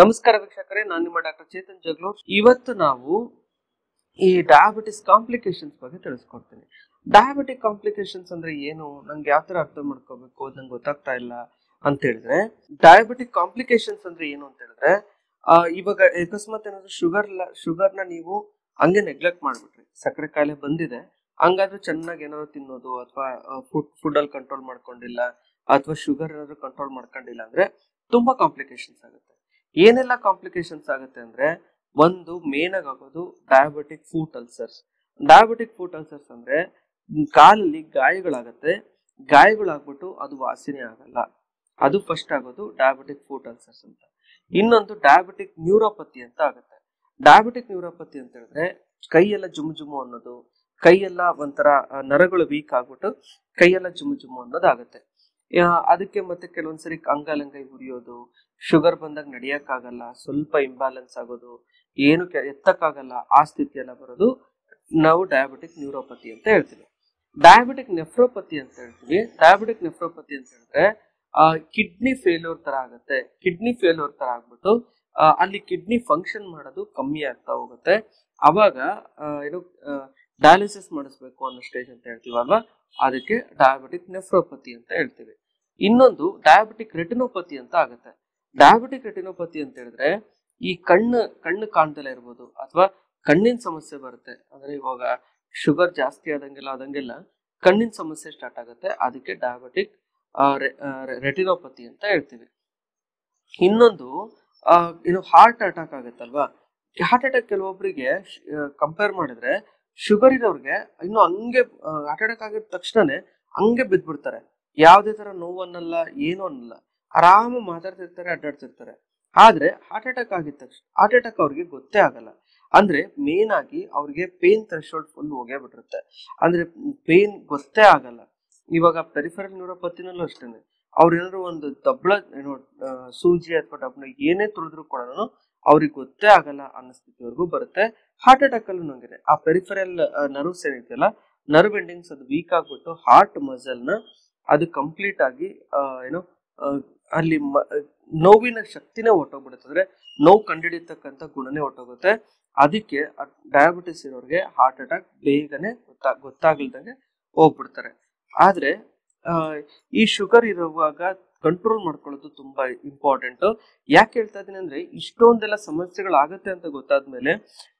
ನಮಸ್ಕಾರ ವೀಕ್ಷಕರೇ, ನಾನು ನಿಮ್ಮ ಡಾಕ್ಟರ್ ಚೇತನ್ ಜಗ್ಲೂರ್ ಇವತ್ತು ನಾವು ಈ ಡಯಾಬಿಟಿಸ್ ಕಾಂಪ್ಲಿಕೇಶನ್ಸ್ ಬಗ್ಗೆ ತಿಳಿಸ್ಕೊಡ್ತೀನಿ. ಡಯಾಬಿಟಿಕ್ ಕಾಂಪ್ಲಿಕೇಶನ್ಸ್ ಅಂದ್ರೆ ಏನು? ನಂಗೆ ಯಾವ ತರ ಅರ್ಥ ಮಾಡ್ಕೋಬೇಕು? ನಂಗೆ ಗೊತ್ತಾಗ್ತಾ ಇಲ್ಲ ಅಂತ ಹೇಳಿದ್ರೆ ಡಯಾಬಿಟಿಕ್ ಕಾಂಪ್ಲಿಕೇಶನ್ಸ್ ಅಂದ್ರೆ ಏನು ಅಂತ ಹೇಳಿದ್ರೆ ಇವಾಗ ಅಕಸ್ಮಾತ್ ಏನಾದ್ರು ಶುಗರ್ ಶುಗರ್ನ ನೀವು ಹಂಗೆ ನೆಗ್ಲೆಕ್ಟ್ ಮಾಡ್ಬಿಟ್ರಿ. ಸಕ್ಕರೆ ಕಾಯಿಲೆ ಬಂದಿದೆ. ಹಂಗಾದ್ರೆ ಚೆನ್ನಾಗಿ ಏನಾದ್ರು ತಿನ್ನೋದು ಅಥವಾ ಫುಡ್ ಫುಡ್ ಅಲ್ಲಿ ಕಂಟ್ರೋಲ್ ಮಾಡ್ಕೊಂಡಿಲ್ಲ ಅಥವಾ ಶುಗರ್ ಏನಾದ್ರು ಕಂಟ್ರೋಲ್ ಮಾಡ್ಕೊಂಡಿಲ್ಲ ಅಂದ್ರೆ ತುಂಬಾ ಕಾಂಪ್ಲಿಕೇಶನ್ಸ್ ಆಗುತ್ತೆ. ಏನೆಲ್ಲ ಕಾಂಪ್ಲಿಕೇಶನ್ಸ್ ಆಗುತ್ತೆ ಅಂದ್ರೆ ಒಂದು ಮೇನ್ ಆಗಿ ಆಗೋದು diabetic foot ulcers diabetic foot ulcers ಅಂದ್ರೆ ಕಾಲಲ್ಲಿ ಗಾಯಗಳಾಗತ್ತೆ. ಗಾಯಗಳಾಗ್ಬಿಟ್ಟು ಅದು ವಾಸನೆ ಆಗಲ್ಲ. ಅದು ಫಸ್ಟ್ ಆಗೋದು ಡಯಾಬಿಟಿಕ್ ಫೂಟ್ ಅಲ್ಸರ್ಸ್ ಅಂತ. ಇನ್ನೊಂದು ಡಯಾಬಿಟಿಕ್ ನ್ಯೂರೋಪತಿ ಅಂತ ಆಗುತ್ತೆ. ಡಯಾಬಿಟಿಕ್ ನ್ಯೂರೋಪತಿ ಅಂತ ಹೇಳಿದ್ರೆ ಕೈಯೆಲ್ಲ ಜುಮ್ ಜುಮು ಅನ್ನೋದು ಕೈಯೆಲ್ಲ ಒಂಥರ ನರಗಳು ವೀಕ್ ಆಗ್ಬಿಟ್ಟು ಕೈಯೆಲ್ಲ ಜುಮ್ ಜುಮು ಅನ್ನೋದು ಆಗುತ್ತೆ ಆ, ಅದಕ್ಕೆ ಮತ್ತೆ ಕೆಲವೊಂದ್ಸರಿ ಅಂಗಾಲಂಗೈ ಉರಿಯೋದು ಶುಗರ್ ಬಂದಾಗ ನಡಿಯಕ್ಕಾಗಲ್ಲ, ಸ್ವಲ್ಪ ಇಂಬ್ಯಾಲೆನ್ಸ್ ಆಗೋದು, ಏನು ಎತ್ತಕ್ಕಾಗಲ್ಲ, ಆ ಸ್ಥಿತಿ ಎಲ್ಲ ಬರೋದು ನಾವು ಡಯಾಬಿಟಿಕ್ ನ್ಯೂರೋಪತಿ ಅಂತ ಹೇಳ್ತೀವಿ. ಡಯಾಬಿಟಿಕ್ ನೆಫ್ರೋಪತಿ ಅಂತ ಹೇಳ್ತೀವಿ. ಡಯಾಬಿಟಿಕ್ ನೆಫ್ರೋಪತಿ ಅಂತ ಹೇಳಿದ್ರೆ ಕಿಡ್ನಿ ಫೇಲ್ಯೂರ್ ತರ ಆಗುತ್ತೆ. ಕಿಡ್ನಿ ಫೇಲ್ಯೂರ್ ತರ ಆಗ್ಬಿಟ್ಟು ಅಲ್ಲಿ ಕಿಡ್ನಿ ಫಂಕ್ಷನ್ ಮಾಡೋದು ಕಮ್ಮಿ ಆಗ್ತಾ ಹೋಗುತ್ತೆ. ಅವಾಗ ಏನು ಡಯಾಲಿಸಿಸ್ ಮಾಡಿಸ್ಬೇಕು ಅನ್ನೋ ಸ್ಟೇಜ್ ಅಂತ ಹೇಳ್ತೀವಲ್ವಾ? ಅದಕ್ಕೆ ಡಯಾಬಿಟಿಕ್ ನೆಫ್ರೋಪತಿ ಅಂತ ಹೇಳ್ತೀವಿ. ಇನ್ನೊಂದು ಡಯಾಬಿಟಿಕ್ ರೆಟಿನೋಪತಿ ಅಂತ ಆಗುತ್ತೆ. ಡಯಾಬಿಟಿಕ್ ರೆಟಿನೋಪತಿ ಅಂತ ಹೇಳಿದ್ರೆ ಈ ಕಣ್ಣು ಕಣ್ಣು ಕಾಣ್ದಲೇ ಇರ್ಬೋದು ಅಥವಾ ಕಣ್ಣಿನ ಸಮಸ್ಯೆ ಬರುತ್ತೆ. ಅಂದ್ರೆ ಇವಾಗ ಶುಗರ್ ಜಾಸ್ತಿ ಆದಂಗೆಲ್ಲ ಆದಂಗೆಲ್ಲ ಕಣ್ಣಿನ ಸಮಸ್ಯೆ ಸ್ಟಾರ್ಟ್ ಆಗುತ್ತೆ. ಅದಕ್ಕೆ ಡಯಾಬಿಟಿಕ್ ರೆಟಿನೋಪತಿ ಅಂತ ಹೇಳ್ತೀವಿ. ಇನ್ನೊಂದು ಏನು ಹಾರ್ಟ್ ಅಟ್ಯಾಕ್ ಆಗುತ್ತಲ್ವಾ? ಹಾರ್ಟ್ ಅಟ್ಯಾಕ್ ಕೆಲವೊಬ್ಬರಿಗೆ ಕಂಪೇರ್ ಮಾಡಿದ್ರೆ ಶುಗರ್ ಇರೋರಿಗೆ ಇನ್ನು ಹಂಗೆ ಹಾರ್ಟ್ ಅಟ್ಯಾಕ್ ಆಗಿದ ತಕ್ಷಣನೇ ಹಂಗೆ ಬಿದ್ದ್ಬಿಡ್ತಾರೆ ಯಾವುದೇ ತರ ನೋವನ್ನಲ್ಲ, ಏನೂ ಅನ್ನಲ್ಲ. ಆರಾಮ ಮಾತಾಡ್ತಿರ್ತಾರೆ, ಅಡ್ಡಾಡ್ತಿರ್ತಾರೆ. ಆದ್ರೆ ಹಾರ್ಟ್ ಅಟ್ಯಾಕ್ ಆಗಿದ ತಕ್ಷಣ ಹಾರ್ಟ್ ಅಟ್ಯಾಕ್ ಅವ್ರಿಗೆ ಗೊತ್ತೇ ಆಗಲ್ಲ. ಅಂದ್ರೆ ಮೇನ್ ಆಗಿ ಅವ್ರಿಗೆ ಪೇನ್ ಥ್ರೆಶೋಲ್ಡ್ ಫುಲ್ ಹೋಗೇ ಬಿಟ್ಟಿರುತ್ತೆ. ಅಂದ್ರೆ ಪೇನ್ ಗೊತ್ತೇ ಆಗಲ್ಲ. ಇವಾಗ ಪೆರಿಫರಲ್ ನ್ಯೂರೋಪತಿನಲ್ಲೂ ಅಷ್ಟೇನೆ. ಅವ್ರ ಏನಾದ್ರು ಒಂದು ದಬ್ಳ, ಏನೋ ಸೂಜಿ ಅಥವಾ ಡಬ್ಳ ಏನೇ ತುಳಿದ್ರು ಕೂಡ ಅವ್ರಿಗೆ ಗೊತ್ತೇ ಆಗಲ್ಲ ಅನ್ನೋ ಸ್ಥಿತಿವರೆಗೂ ಬರುತ್ತೆ. ಹಾರ್ಟ್ ಅಟ್ಯಾಕ್ ಅಲ್ಲೂ ನಂಗಿದೆ ಆ ಪೆರಿಫರಲ್ ನರ್ವ್ಸ್ ಏನಿದೆಯಲ್ಲ ನರ್ವ್ ಎಂಡಿಂಗ್ಸ್ ಅದು ವೀಕ್ ಆಗ್ಬಿಟ್ಟು ಹಾರ್ಟ್ ಮಸಲ್ನ ಅದು ಕಂಪ್ಲೀಟ್ ಆಗಿ ಏನು ಅಲ್ಲಿ ನೋವಿನ ಶಕ್ತಿನೇ ಹೊಟ್ಟೋಗ್ಬಿಡುತ್ತೆ ಅಂದ್ರೆ ನೋವು ಕಂಡಿಡಿತಕ್ಕಂಥ ಗುಣನೇ ಹೊಟ್ಟೋಗುತ್ತೆ ಅದಕ್ಕೆ ಡಯಾಬಿಟಿಸ್ ಇರೋರಿಗೆ ಹಾರ್ಟ್ ಅಟ್ಯಾಕ್ ಬೇಗನೆ ಗೊತ್ತಾ, ಗೊತ್ತಾಗ್ಲಿದಂಗೆ ಹೋಗ್ಬಿಡ್ತಾರೆ. ಆದ್ರೆ ಈ ಶುಗರ್ ಇರುವಾಗ ಕಂಟ್ರೋಲ್ ಮಾಡ್ಕೊಳ್ಳೋದು ತುಂಬಾ ಇಂಪಾರ್ಟೆಂಟ್ ಯಾಕೆ ಹೇಳ್ತಾ ಇದ್ದೀನಿ ಅಂದ್ರೆ, ಇಷ್ಟೊಂದೆಲ್ಲ ಸಮಸ್ಯೆಗಳಾಗತ್ತೆ ಅಂತ ಗೊತ್ತಾದ್ಮೇಲೆ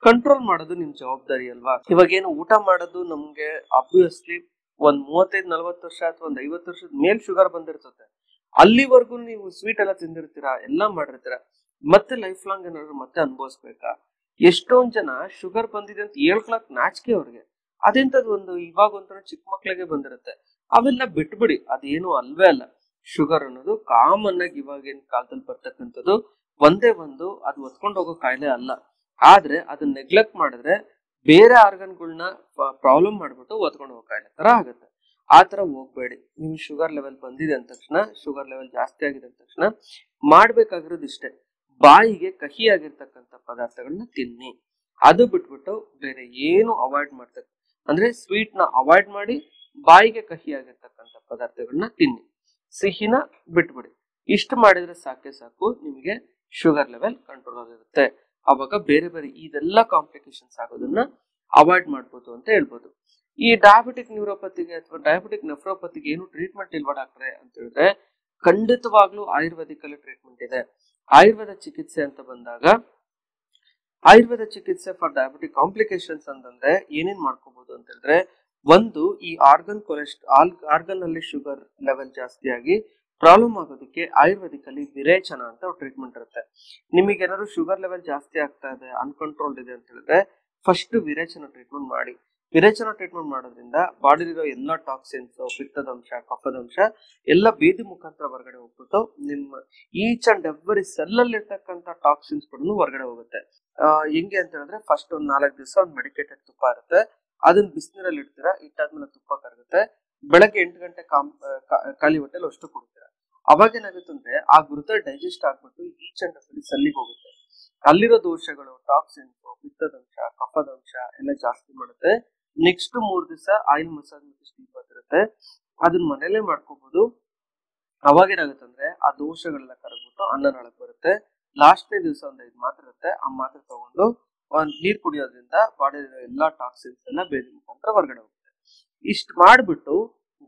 ಕಂಟ್ರೋಲ್ ಮಾಡೋದು ನಿಮ್ ಜವಾಬ್ದಾರಿ ಅಲ್ವಾ? ಇವಾಗ ಏನು ಊಟ ಮಾಡೋದು ನಮ್ಗೆ ಅಬ್ವಿಯಸ್ಲಿ ಒಂದ್ ಮೂವತ್ತೈದು, ನಲ್ವತ್ತು ವರ್ಷ ಅಥವಾ ಒಂದ್ ಐವತ್ತು ವರ್ಷದ ಮೇಲ್ ಶುಗರ್ ಬಂದಿರ್ತದೆ. ಅಲ್ಲಿವರೆಗೂ ನೀವು ಸ್ವೀಟ್ ಎಲ್ಲ ತಿಂದಿರ್ತೀರಾ? ಎಲ್ಲ ಮಾಡಿರ್ತೀರಾ? ಮತ್ತೆ ಲೈಫ್ ಲಾಂಗ್ ಏನಾದ್ರು ಮತ್ತೆ ಅನುಭವಿಸ್ಬೇಕಾ? ಎಷ್ಟೊಂದ್ ಜನ ಶುಗರ್ ಬಂದಿದೆ ಅಂತ ಹೇಳ್ಕೊಳಕ್ ನಾಚಿಕೆ ಅವ್ರಿಗೆ. ಅದೆಂತದ್ ಒಂದು ಇವಾಗ ಒಂಥರ ಚಿಕ್ಕ ಮಕ್ಳಿಗೆ ಬಂದಿರುತ್ತೆ. ಅವೆಲ್ಲ ಬಿಟ್ಬಿಡಿ. ಅದೇನು ಅಲ್ವೇ ಅಲ್ಲ. ಶುಗರ್ ಅನ್ನೋದು ಕಾಮನ್ ಆಗಿ ಇವಾಗಿನ ಕಾಲದಲ್ಲಿ ಬರ್ತಕ್ಕಂಥದ್ದು. ಒಂದೇ ಒಂದು, ಅದು ಒತ್ಕೊಂಡು ಹೋಗೋ ಕಾಯಿಲೆ ಅಲ್ಲ. ಆದ್ರೆ ಅದನ್ನ ನೆಗ್ಲೆಕ್ಟ್ ಮಾಡಿದ್ರೆ ಬೇರೆ ಆರ್ಗನ್ಗಳನ್ನ ಪ್ರಾಬ್ಲಮ್ ಮಾಡ್ಬಿಟ್ಟು ಒತ್ಕೊಂಡು ಹೋಗೋ ಕಾಯಿಲೆ ತರ ಆಗುತ್ತೆ. ಆ ತರ ಹೋಗ್ಬೇಡಿ. ನಿಮ್ ಶುಗರ್ ಲೆವೆಲ್ ಬಂದಿದೆ ಅಂದ ತಕ್ಷಣ, ಶುಗರ್ ಲೆವೆಲ್ ಜಾಸ್ತಿ ಆಗಿದೆ ಅಂದ ತಕ್ಷಣ ಮಾಡ್ಬೇಕಾಗಿರೋದು ಇಷ್ಟೇ. ಬಾಯಿಗೆ ಕಹಿ ಆಗಿರ್ತಕ್ಕಂಥ ಪದಾರ್ಥಗಳನ್ನ ತಿನ್ನಿ. ಅದು ಬಿಟ್ಬಿಟ್ಟು ಬೇರೆ ಏನು ಅವಾಯ್ಡ್ ಮಾಡ್ತಕ್ಕ ಅಂದ್ರೆ ಸ್ವೀಟ್ನ ಅವಾಯ್ಡ್ ಮಾಡಿ ಬಾಯಿಗೆ ಕಹಿ ಆಗಿರ್ತಕ್ಕಂಥ ಪದಾರ್ಥಗಳನ್ನ ತಿನ್ನಿ. ಸಿಹಿನ ಬಿಟ್ಬಿಡಿ. ಇಷ್ಟು ಮಾಡಿದ್ರೆ ಸಾಕೆ ಸಾಕು, ನಿಮಗೆ ಶುಗರ್ ಲೆವೆಲ್ ಕಂಟ್ರೋಲ್ ಆಗಿರುತ್ತೆ ಅವಾಗ ಬೇರೆ ಬೇರೆ ಇದೆಲ್ಲ ಕಾಂಪ್ಲಿಕೇಶನ್ಸ್ ಆಗೋದನ್ನ ಅವಾಯ್ಡ್ ಮಾಡ್ಬೋದು ಅಂತ ಹೇಳ್ಬೋದು. ಈ ಡಯಾಬಿಟಿಕ್ ನ್ಯೂರೋಪತಿಗೆ ಅಥವಾ ಡಯಾಬಿಟಿಕ್ ನೆಫ್ರೋಪತಿಗೆ ಏನು ಟ್ರೀಟ್ಮೆಂಟ್ ಇಲ್ವಾ ಡಾಕ್ಟ್ರೆ ಅಂತ ಹೇಳಿದ್ರೆ ಖಂಡಿತವಾಗ್ಲೂ ಆಯುರ್ವೇದಿಕ್ ಅಲ್ಲಿ ಟ್ರೀಟ್ಮೆಂಟ್ ಇದೆ. ಆಯುರ್ವೇದ ಚಿಕಿತ್ಸೆ ಅಂತ ಬಂದಾಗ ಆಯುರ್ವೇದ ಚಿಕಿತ್ಸೆ ಫಾರ್ ಡಯಾಬಿಟಿಕ್ ಕಾಂಪ್ಲಿಕೇಶನ್ಸ್ ಅಂತಂದ್ರೆ ಏನೇನ್ ಮಾಡ್ಕೋಬಹುದು ಅಂತ ಹೇಳಿದ್ರೆ ಒಂದು ಈ ಆರ್ಗನ್ ಕೊಲೆಸ್ಟ್ರಾಲ್ ಆರ್ಗನ್ ಅಲ್ಲಿ ಶುಗರ್ ಲೆವೆಲ್ ಜಾಸ್ತಿ ಆಗಿ ಪ್ರಾಬ್ಲಮ್ ಆಗೋದಕ್ಕೆ ಆಯುರ್ವೇದಿಕ್ ಅಲ್ಲಿ ವಿರೇಚನ ಅಂತ ಟ್ರೀಟ್ಮೆಂಟ್ ಇರುತ್ತೆ. ನಿಮಗೆ ಏನಾದ್ರು ಶುಗರ್ ಲೆವೆಲ್ ಜಾಸ್ತಿ ಆಗ್ತಾ ಇದೆ ಅನ್ಕಂಟ್ರೋಲ್ಡ್ ಇದೆ ಅಂತ ಹೇಳಿದ್ರೆ ಫಸ್ಟ್ ವಿರೇಚನ ಟ್ರೀಟ್ಮೆಂಟ್ ಮಾಡಿ. ವಿರೇಚನ ಟ್ರೀಟ್ಮೆಂಟ್ ಮಾಡೋದ್ರಿಂದ ಬಾಡಿಲಿರೋ ಎಲ್ಲ ಟಾಕ್ಸಿನ್ಸ್ ಪಿತ್ತದಂಶ, ಕಫದಂಶ ಎಲ್ಲ ಬೇದಿ ಮುಖಾಂತರ ಹೊರಗಡೆ ಹೋಗ್ಬಿಟ್ಟು ನಿಮ್ಮ ಈಚ್ ಅಂಡ್ ಎವ್ರಿ ಸೆಲ್ ಅಲ್ಲಿ ಇರ್ತಕ್ಕಂಥ ಟಾಕ್ಸಿನ್ಸ್ ಕೂಡ ಹೊರಗಡೆ ಹೋಗುತ್ತೆ. ಹೆಂಗೆ ಅಂತ ಹೇಳಿದ್ರೆ ಫಸ್ಟ್ ಒಂದ್ ನಾಲ್ಕು ದಿವಸ ಒಂದು ಮೆಡಿಕೇಟೆಡ್ ತುಪ್ಪ ಇರುತ್ತೆ. ಅದನ್ನ ಬಿಸಿನೀರಲ್ಲಿ ಇಡ್ತೀರಾ ಇಟ್ಟಾದ್ಮೇಲೆ ತುಪ್ಪ ಕರಗುತ್ತೆ. ಬೆಳಗ್ಗೆ ಎಂಟು ಗಂಟೆ ಕಾಮ್ ಖಾಲಿ ಹೊಟ್ಟೆಲಿ ಅಷ್ಟು ಕೊಡ್ತೀರಾ. ಅವಾಗ ಏನಾಗುತ್ತೆ ಅಂದ್ರೆ ಆ ಗುರುತ ಡೈಜೆಸ್ಟ್ ಆಗ್ಬಿಟ್ಟು ಈ ಚಂಡಸಲ್ಲಿ ಸಲ್ಲಿಗೆ ಹೋಗುತ್ತೆ. ಅಲ್ಲಿರೋ ದೋಷಗಳು ಟಾಕ್ಸಿನ್ಸ್ ಪಿತ್ತದಂಶ, ಕಫದಂಶ ಎಲ್ಲ ಜಾಸ್ತಿ ಮಾಡುತ್ತೆ. ನೆಕ್ಸ್ಟ್ ಮೂರ್ ದಿವಸ ಆಯಿಲ್ ಮಸಾಜ್ ಮತ್ತೆ ಸ್ಟೀಪ್ ಬಂದಿರುತ್ತೆ. ಅದನ್ನ ಮನೇಲೆ ಮಾಡ್ಕೋಬಹುದು ಅವಾಗ ಏನಾಗುತ್ತೆ ಅಂದ್ರೆ ಆ ದೋಷಗಳೆಲ್ಲ ಕರಗ್ಬಿಟ್ಟು ಅನ್ನನೊಳಗೆ ಬರುತ್ತೆ. ಲಾಸ್ಟ್ನೇ ದಿವಸ ಒಂದ್ ಐದು ಮಾತ್ರ ಇರುತ್ತೆ. ಆ ಮಾತ್ರೆ ತಗೊಂಡು ಒಂದ್ ನೀರ್ ಕುಡಿಯೋದ್ರಿಂದ ಬಾಡಿ ಎಲ್ಲಾ ಟಾಕ್ಸಿನ್ಸ್ ಎಲ್ಲ ಬೇರೆ ಮುಖಾಂತರ ಹೊರಗಡೆ ಹೋಗುತ್ತೆ. ಇಷ್ಟು ಮಾಡ್ಬಿಟ್ಟು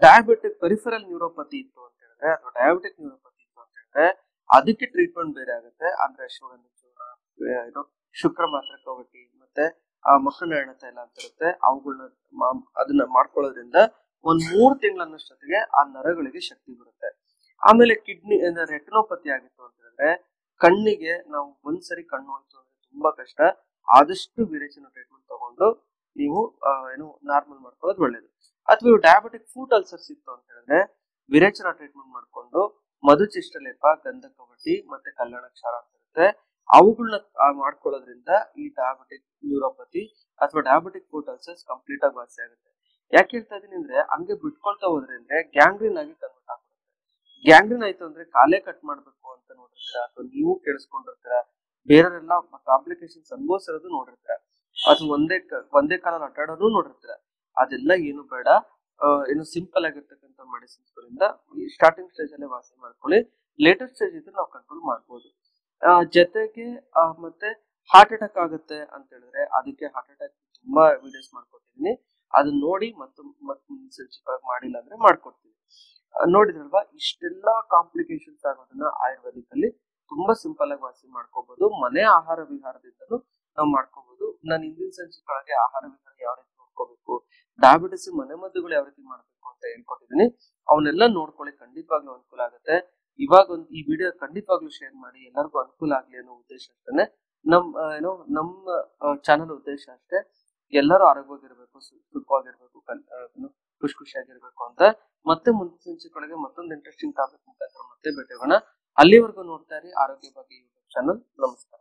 ಡಯಾಬಿಟಿಕ್ ಪೆರಿಫರಲ್ ನ್ಯೂರೋಪತಿ ಇತ್ತು ಹೇಳಿದ್ರೆ ಅಥವಾ ಡಯಾಬಿಟಿಕ್ ನ್ಯೂರೋಪತಿ ಇತ್ತು ಅಂತ ಹೇಳಿದ್ರೆ ಅದಕ್ಕೆ ಟ್ರೀಟ್ಮೆಂಟ್ ಬೇರೆ ಆಗುತ್ತೆ. ಅಂದ್ರೆ ಅಶ್ವಗಂಧ ಚೂರ್ಣ ಇದು ಶುಕ್ರ ಮಾತ್ರ ಕವಟಿ ಮತ್ತೆ ಆ ಮಕ್ಕಳ ತೈಲ ಅಂತ ಇರುತ್ತೆ. ಅವುಗಳನ್ನ ಅದನ್ನ ಮಾಡ್ಕೊಳ್ಳೋದ್ರಿಂದ ಒಂದ್ ಮೂರ್ ತಿಂಗಳನ್ನಷ್ಟೊತ್ತಿಗೆ ಆ ನರಗಳಿಗೆ ಶಕ್ತಿ ಬರುತ್ತೆ. ಆಮೇಲೆ ಕಿಡ್ನಿ ರೆಟಿನೋಪತಿ ಆಗಿತ್ತು ಅಂತ ಹೇಳಿದ್ರೆ ಕಣ್ಣಿಗೆ ನಾವು ಒಂದ್ಸರಿ ಕಣ್ಣು ಹೋಯ್ತು ಅಂದ್ರೆ ತುಂಬಾ ಕಷ್ಟ. ಆದಷ್ಟು ವಿರೇಚನ ಟ್ರೀಟ್ಮೆಂಟ್ ತಗೊಂಡು ನೀವು ಏನು ನಾರ್ಮಲ್ ಮಾಡ್ಕೊಳ್ಳೋದು ಒಳ್ಳೇದು. ಅಥವಾ ಡಯಾಬಿಟಿಕ್ ಫುಡ್ ಅಲ್ಸರ್ಸ್ ಇತ್ತು ಅಂತ ಹೇಳಿದ್ರೆ ವಿರೇಚನ ಟ್ರೀಟ್ಮೆಂಟ್ ಮಾಡ್ಕೊಂಡು ಮಧುಚಿಷ್ಟಲೇಪ ಗಂಧ ಕವಟಿ ಮತ್ತೆ ಕಲ್ಯಾಣ ಕ್ಷಾರ ಅಂತ ಅವುಗಳನ್ನ ಮಾಡ್ಕೊಳ್ಳೋದ್ರಿಂದ ಈ ಡಯಾಬಿಟಿಕ್ ನ್ಯೂರೋಪತಿ ಅಥವಾ ಡಯಾಬಿಟಿಕ್ ಫುಡ್ ಅಲ್ಸರ್ಸ್ ಕಂಪ್ಲೀಟ್ ಆಗಿ ವಾಸಿ ಆಗುತ್ತೆ. ಯಾಕೆ ಹೇಳ್ತಾ ಇದೀನಿ ಅಂದ್ರೆ, ಹಂಗೆ ಬಿಟ್ಕೊಳ್ತಾ ಹೋದ್ರೆ ಅಂದ್ರೆ ಗ್ಯಾಂಗ್ರೀನ್ ಆಗಿ ಕನ್ವರ್ಟ್ ಆಗುತ್ತೆ ಗ್ಯಾಂಗ್ರೀನ್ ಆಯ್ತು ಅಂದ್ರೆ ಕಾಲೇ ಕಟ್ ಮಾಡ್ಬೇಕು ಅಂತ ನೋಡಿರ್ತೀರ? ಅಥವಾ ನೀವು ಕೇಳಿಸ್ಕೊಂಡಿರ್ತೀರ? ಬೇರೆಯವರೆಲ್ಲ ಕಾಂಪ್ಲಿಕೇಶನ್ಸ್ ಅನುಭವಿಸಿರೋದು ನೋಡಿರ್ತೀರ? ಅಥವಾ ಒಂದೇ ಒಂದೇ ಕಾಲ ಅಡ್ಡಾಡೋದು ನೋಡಿರ್ತೀರ? ಅದೆಲ್ಲ ಏನು ಬೇಡ. ಏನು ಸಿಂಪಲ್ ಆಗಿರ್ತಕ್ಕಂಥ ಮೆಡಿಸಿನ್ಸ್ ಈ ಸ್ಟಾರ್ಟಿಂಗ್ ಸ್ಟೇಜ್ ಅಲ್ಲೇ ವಾಸಿ ಮಾಡ್ಕೊಳ್ಳಿ. ಲೇಟರ್ ಸ್ಟೇಜ್ ಇದ್ರೆ ನಾವು ಕಂಟ್ರೋಲ್ ಮಾಡ್ಬೋದು. ಜೊತೆಗೆ ಮತ್ತೆ ಹಾರ್ಟ್ ಅಟ್ಯಾಕ್ ಆಗುತ್ತೆ ಅಂತ ಹೇಳಿದ್ರೆ ಅದಕ್ಕೆ ಹಾರ್ಟ್ ಅಟ್ಯಾಕ್ ತುಂಬಾ ವಿಡಿಯೋಸ್ ಮಾಡ್ಕೊಟ್ಟಿದೀನಿ. ಅದನ್ನ ನೋಡಿ ಮತ್ತು ಮತ್ತೆ ಸಂಚಿತವಾಗಿ ಮಾಡಿಲ್ಲ ಅಂದ್ರೆ ಮಾಡ್ಕೊಡ್ತೀನಿ. ನೋಡಿದ್ರಲ್ವಾ, ಇಷ್ಟೆಲ್ಲಾ ಕಾಂಪ್ಲಿಕೇಶನ್ಸ್ ಆಗೋದನ್ನ ಆಯುರ್ವೇದಿಕ್ ಅಲ್ಲಿ ತುಂಬಾ ಸಿಂಪಲ್ ಆಗಿ ವಾಸಿ ಮಾಡ್ಕೋಬಹುದು ಮನೆ ಆಹಾರ ವಿಹಾರದಿಂದಲೂ ನಾವು ಮಾಡ್ಕೋಬಹುದು ನಾನು ಹಿಂದಿನ ಸಂಚಿಕೆಗಳಿಗೆ ಆಹಾರ ವಿಹಾರ ಯಾವ ರೀತಿ ನೋಡ್ಕೋಬೇಕು? ಡಯಾಬಿಟಿಸ್ ಮನೆ ಮದ್ದುಗಳು ಯಾವ ರೀತಿ ಮಾಡ್ಬೇಕು ಅಂತ ಹೇಳ್ಕೊಟ್ಟಿದ್ದೀನಿ ಅವನ್ನೆಲ್ಲ ನೋಡ್ಕೊಳ್ಳಿ, ಖಂಡಿತವಾಗ್ಲೂ ಅನುಕೂಲ ಆಗುತ್ತೆ. ಇವಾಗ ಒಂದು ಈ ವಿಡಿಯೋ ಖಂಡಿತವಾಗ್ಲೂ ಶೇರ್ ಮಾಡಿ, ಎಲ್ಲರಿಗೂ ಅನುಕೂಲ ಆಗ್ಲಿ ಅನ್ನೋ ಉದ್ದೇಶ ಅಷ್ಟೇ ನಮ್ ಏನೋ ನಮ್ಮ ಚಾನಲ್ ಉದ್ದೇಶ ಅಷ್ಟೇ. ಎಲ್ಲರೂ ಆರೋಗ್ಯವಾಗಿರ್ಬೇಕು ಸುಖವಾಗಿರ್ಬೇಕು ಖುಷಿ ಖುಷಿಯಾಗಿರ್ಬೇಕು ಅಂತ ಮತ್ತೆ ಮುಂದಿನ ಸಂಚಿಕೊಳಗೆ ಮತ್ತೊಂದು ಇಂಟ್ರೆಸ್ಟಿಂಗ್ ಟಾಪಿಕ್ ಮುಖಾಂತರ ಮತ್ತೆ ಭೇಟಿಯಾಗೋಣ ಅಲ್ಲಿವರೆಗೂ ನೋಡ್ತಾ ಇರಿ, ಆರೋಗ್ಯ ಬಗ್ಗೆ ಯೂಟ್ಯೂಬ್ ಚಾನಲ್ ನಮಸ್ಕಾರ.